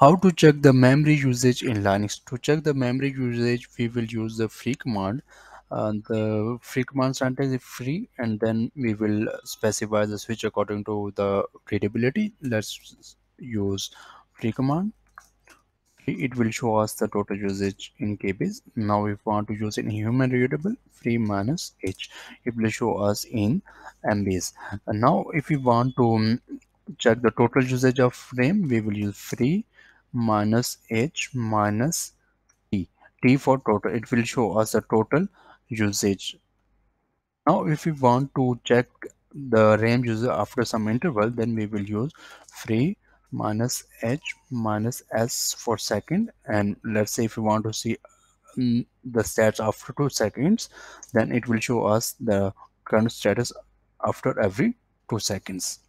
How to check the memory usage in Linux? To check the memory usage, we will use the free command. Uh, the free command syntax is free and then we will specify the switch according to the readability. Let's use free command. It will show us the total usage in KBs. Now if we want to use in human readable, free minus H. It will show us in MBs. And now if we want to um, check the total usage of RAM, we will use free minus h minus t. T for total it will show us the total usage. Now if we want to check the ram user after some interval then we will use free minus h minus s for second. And let's say if we want to see um, the stats after two seconds then it will show us the current status after every two seconds